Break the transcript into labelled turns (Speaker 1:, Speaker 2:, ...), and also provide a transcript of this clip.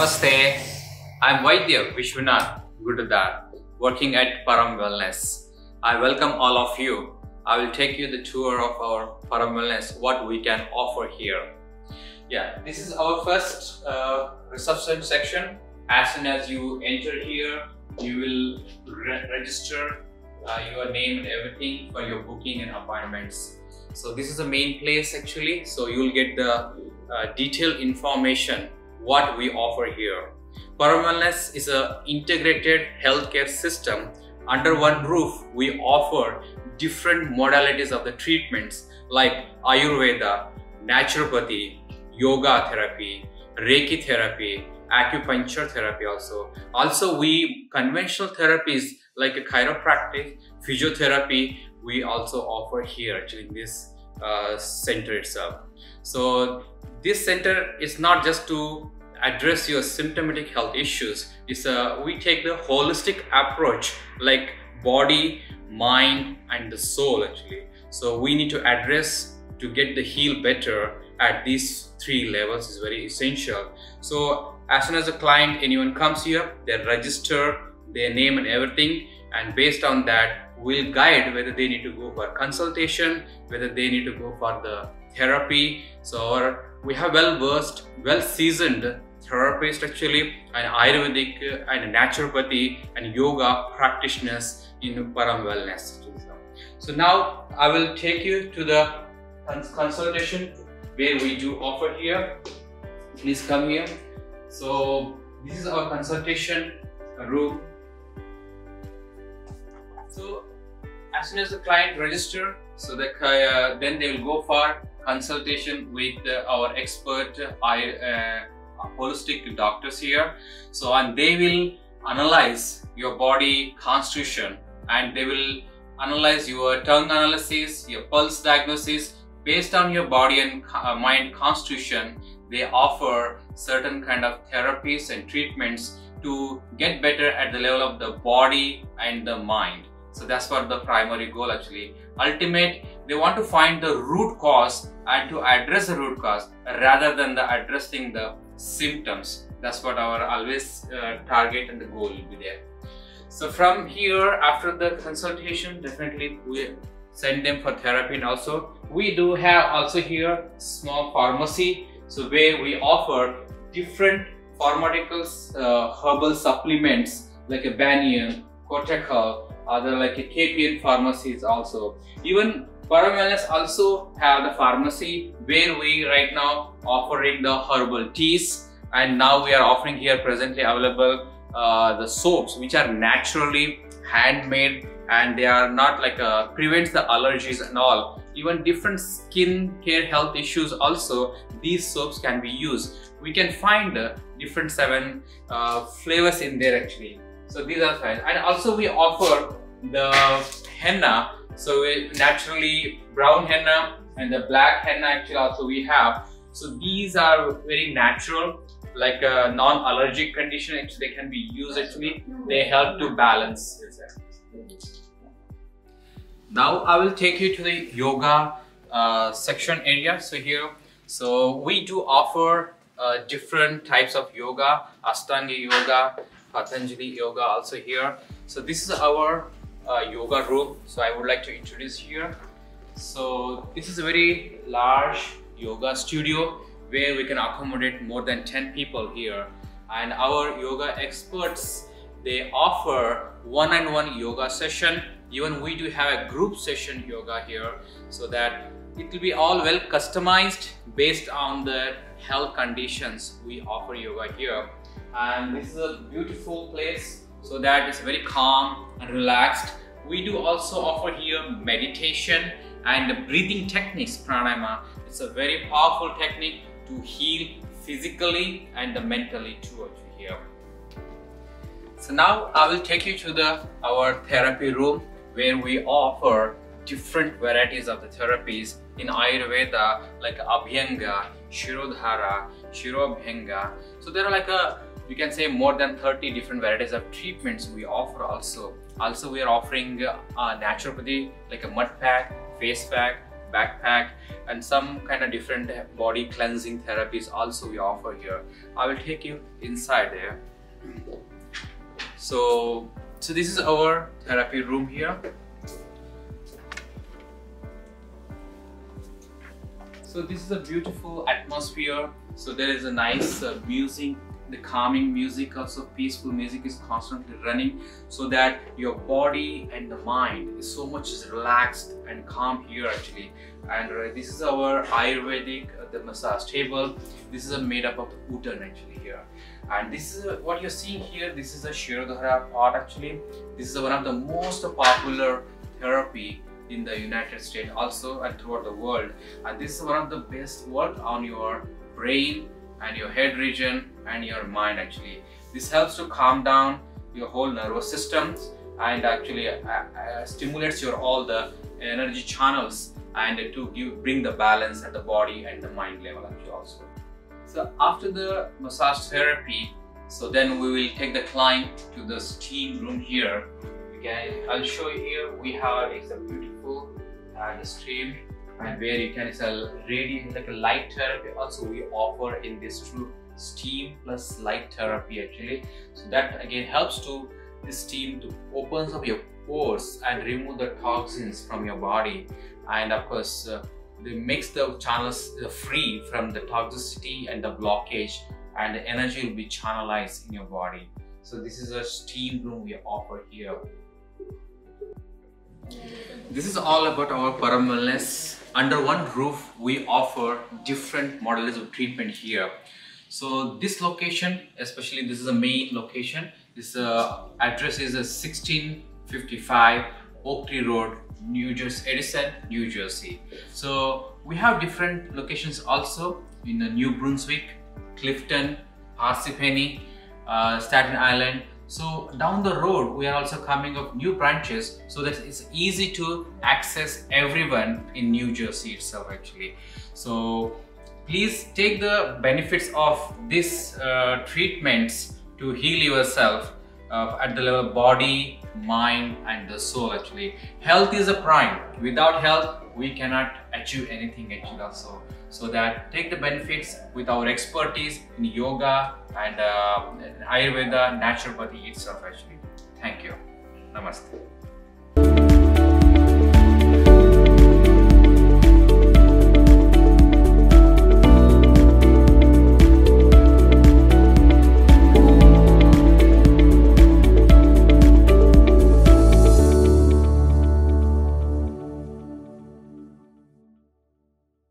Speaker 1: Namaste. I'm Vaidya Vishwanath Gudadar, working at Param Wellness. I welcome all of you. I will take you the tour of our Param Wellness, what we can offer here. Yeah, this is our first uh, reception section. As soon as you enter here, you will re register uh, your name and everything for your booking and appointments. So this is the main place actually. So you'll get the uh, detailed information what we offer here. Param Wellness is an integrated healthcare system. Under one roof, we offer different modalities of the treatments like Ayurveda, naturopathy, yoga therapy, Reiki therapy, acupuncture therapy also. Also, we conventional therapies like a chiropractic, physiotherapy, we also offer here actually in this uh, center itself. So this center is not just to address your symptomatic health issues. It's a, we take the holistic approach like body, mind and the soul actually. So we need to address to get the heal better at these three levels is very essential. So as soon as a client, anyone comes here, they register their name and everything and based on that we'll guide whether they need to go for consultation, whether they need to go for the therapy. So we have well versed, well seasoned therapists actually and Ayurvedic and naturopathy and yoga practitioners in Param Wellness. So now I will take you to the consultation where we do offer here. Please come here. So this is our consultation room. So as soon as the client register, so the, uh, then they will go for consultation with uh, our expert uh, uh holistic doctors here. So and they will analyze your body constitution and they will analyze your tongue analysis, your pulse diagnosis based on your body and mind constitution. They offer certain kind of therapies and treatments to get better at the level of the body and the mind. So that's what the primary goal actually. Ultimate, they want to find the root cause and to address the root cause rather than the addressing the symptoms. That's what our always uh, target and the goal will be there. So from here, after the consultation, definitely we send them for therapy and also we do have also here small pharmacy. So where we offer different pharmaceuticals, uh, herbal supplements like a banyan, Kottakkal, other like a KPN pharmacies also. Even Param Wellness also have the pharmacy where we right now offering the herbal teas. And now we are offering here presently available uh, the soaps which are naturally handmade and they are not like uh, prevents the allergies and all. Even different skin care health issues also these soaps can be used. We can find uh, different seven uh, flavors in there actually. So these are fine. And also we offer the henna. So naturally brown henna and the black henna actually also we have. So these are very natural like a non-allergic condition actually they can be used actually. They help to balance. Now I will take you to the yoga uh, section area. So here so we do offer uh, different types of yoga. Ashtanga yoga Patanjali yoga also here. So this is our uh, yoga room. So I would like to introduce here. So this is a very large yoga studio where we can accommodate more than 10 people here. And our yoga experts, they offer one-on-one -on -one yoga session. Even we do have a group session yoga here so that it will be all well customized based on the health conditions we offer yoga here. And this is a beautiful place so that it's very calm and relaxed we do also offer here meditation and breathing techniques, pranayama. It's a very powerful technique to heal physically and mentally too here. So now I will take you to the our therapy room where we offer different varieties of the therapies in Ayurveda like Abhyanga, Shirodhara, Shirobhyanga. So there are like a we can say more than 30 different varieties of treatments we offer also. Also we are offering uh, naturopathy like a mud pack, face pack, backpack and some kind of different body cleansing therapies also we offer here. I will take you inside there. So, so this is our therapy room here. So this is a beautiful atmosphere. So there is a nice uh, music the calming music also peaceful music is constantly running so that your body and the mind is so much relaxed and calm here actually. And uh, this is our ayurvedic uh, the massage table. This is a made up of uttan actually here. And this is uh, what you're seeing here this is a Shirodhara pot actually. This is one of the most popular therapy in the United States also and throughout the world. And this is one of the best work on your brain and your head region and your mind actually. This helps to calm down your whole nervous system and actually uh, uh, stimulates your all the energy channels and to give bring the balance at the body and the mind level actually also. So after the massage therapy, so then we will take the client to the steam room here. Again, I'll show you here. We have it's a beautiful uh, steam and where you can a radiant like a light therapy also we offer in this true steam plus light therapy actually. So that again helps to the steam to opens up your pores and remove the toxins from your body. And of course uh, it makes the channels uh, free from the toxicity and the blockage and the energy will be channelized in your body. So this is a steam room we offer here this is all about our Param Wellness. Under one roof, we offer different models of treatment here. So this location, especially this is a main location. This uh, address is a 1655 Oak Tree Road, New Jersey, Edison, New Jersey. So we have different locations also in New Brunswick, Clifton, Parsippany, uh, Staten Island, so down the road, we are also coming up new branches so that it's easy to access everyone in New Jersey itself actually. So please take the benefits of these uh, treatments to heal yourself uh, at the level body, mind and the soul actually. Health is a prime. Without health, we cannot achieve anything actually also so that take the benefits with our expertise in yoga and uh, Ayurveda, naturopathy itself actually. Thank you. Namaste.